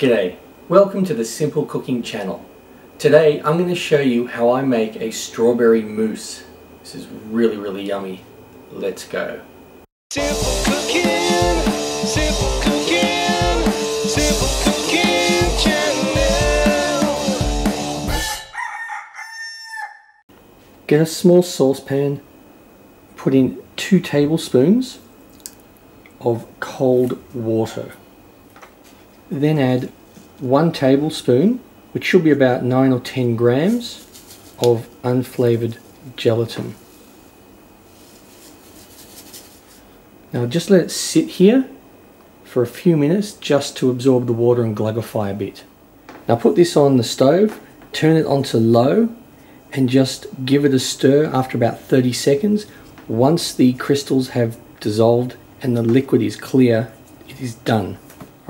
G'day, welcome to the Simple Cooking channel. Today I'm going to show you how I make a strawberry mousse. This is really really yummy. Let's go. Simple cooking, simple cooking, simple cooking channel. Get a small saucepan, put in two tablespoons of cold water. Then add one tablespoon, which should be about 9 or 10 grams, of unflavored gelatin. Now just let it sit here for a few minutes just to absorb the water and glugify a bit. Now put this on the stove, turn it onto low and just give it a stir after about 30 seconds. Once the crystals have dissolved and the liquid is clear, it is done.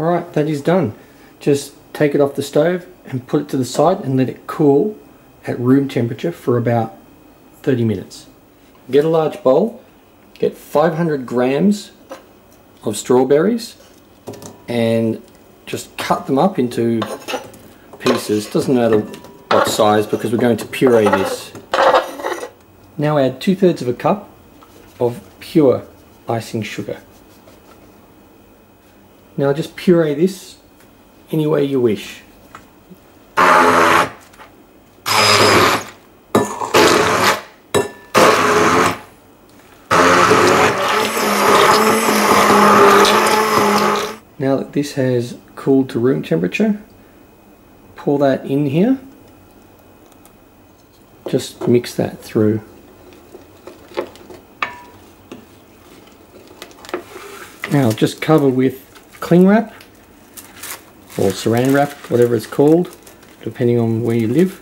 Alright, that is done. Just take it off the stove and put it to the side and let it cool at room temperature for about 30 minutes. Get a large bowl, get 500 grams of strawberries and just cut them up into pieces. Doesn't matter what size because we're going to puree this. Now add two thirds of a cup of pure icing sugar. Now just puree this any way you wish. Now that this has cooled to room temperature, pour that in here. Just mix that through. Now just cover with cling wrap or saran wrap, whatever it's called, depending on where you live.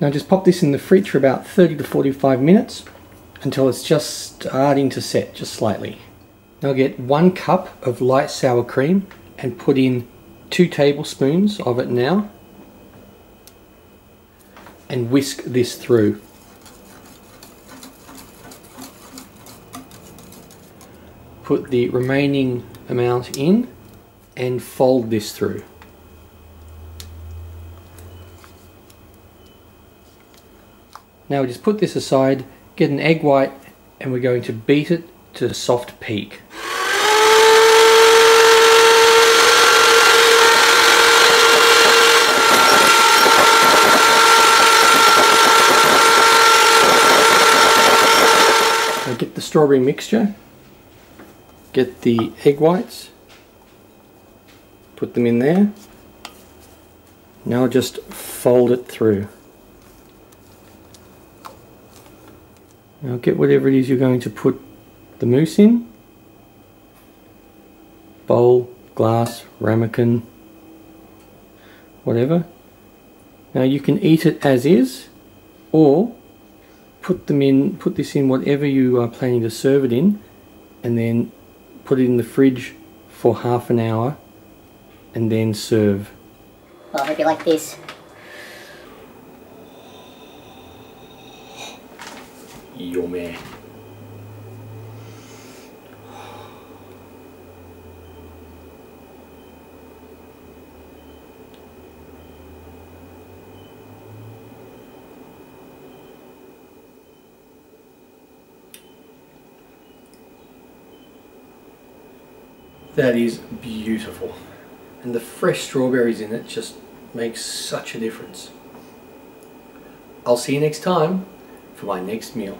Now just pop this in the fridge for about 30 to 45 minutes until it's just starting to set, just slightly. Now get one cup of light sour cream and put in two tablespoons of it now and whisk this through. Put the remaining amount in and fold this through. Now we just put this aside, get an egg white and we're going to beat it to a soft peak. Now get the strawberry mixture, get the egg whites, put them in there. Now just fold it through. Now get whatever it is you're going to put the mousse in. Bowl, glass, ramekin, whatever. Now you can eat it as is or put them in, put this in whatever you are planning to serve it in and then put it in the fridge for half an hour and then serve. Well, I hope you like this. Yummy. That is beautiful. And the fresh strawberries in it just makes such a difference. I'll see you next time for my next meal.